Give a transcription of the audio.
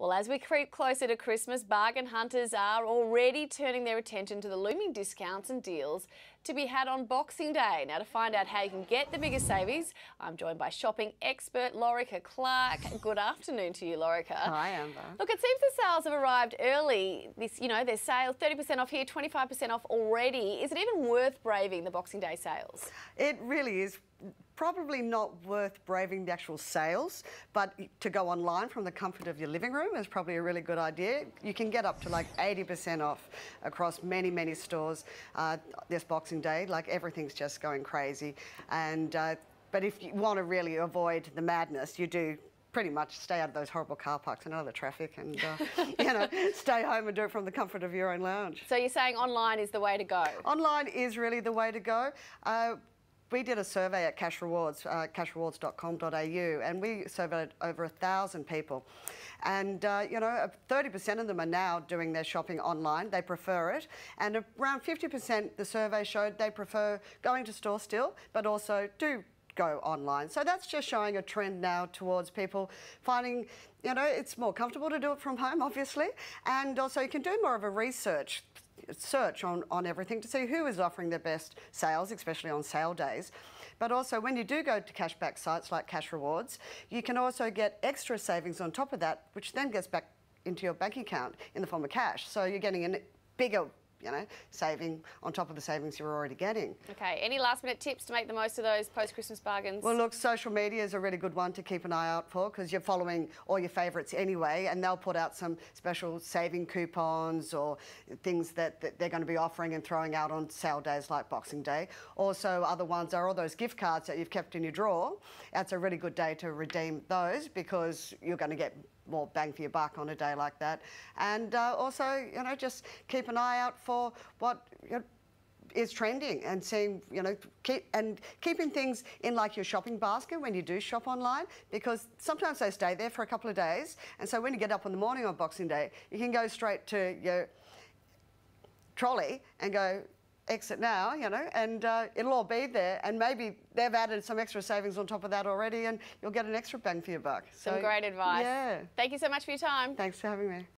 Well, as we creep closer to Christmas, bargain hunters are already turning their attention to the looming discounts and deals to be had on Boxing Day. Now, to find out how you can get the biggest savings, I'm joined by shopping expert Lorica Clarke. Good afternoon to you, Lorica. Hi, Amber. Look, it seems the sales have arrived early. This, you know, there's sales 30% off here, 25% off already. Is it even worth braving the Boxing Day sales? It really is probably not worth braving the actual sales, but to go online from the comfort of your living room is probably a really good idea. You can get up to like 80% off across many, many stores uh, this Boxing Day. Like everything's just going crazy. And uh, but if you want to really avoid the madness, you do pretty much stay out of those horrible car parks and out of the traffic and, uh, you know, stay home and do it from the comfort of your own lounge. So you're saying online is the way to go? Online is really the way to go. Uh, we did a survey at Cashrewards, uh, cashrewards.com.au, and we surveyed over a thousand people. And, uh, you know, 30% of them are now doing their shopping online. They prefer it. And around 50% the survey showed they prefer going to store still, but also do go online. So that's just showing a trend now towards people finding, you know, it's more comfortable to do it from home, obviously, and also you can do more of a research search on, on everything to see who is offering the best sales, especially on sale days. But also when you do go to cashback sites like Cashrewards, you can also get extra savings on top of that, which then gets back into your bank account in the form of cash. So you're getting a bigger you know, saving on top of the savings you're already getting. Okay, any last minute tips to make the most of those post-Christmas bargains? Well, look, social media is a really good one to keep an eye out for because you're following all your favourites anyway and they'll put out some special saving coupons or things that, that, they're going to be offering and throwing out on sale days like Boxing Day. Also, other ones are all those gift cards that you've kept in your drawer. That's a really good day to redeem those because you're going to get more bang for your buck on a day like that. And uh, also, you know, just keep an eye out for what you know, is trending and seeing, you know, keep, and keeping things in like your shopping basket when you do shop online because sometimes they stay there for a couple of days. And so when you get up in the morning on Boxing Day, you can go straight to your trolley and go, exit now, you know, and uh, it'll all be there. And maybe they've added some extra savings on top of that already, and you'll get an extra bang for your buck. Some so, great advice. Yeah. Thank you so much for your time. Thanks for having me.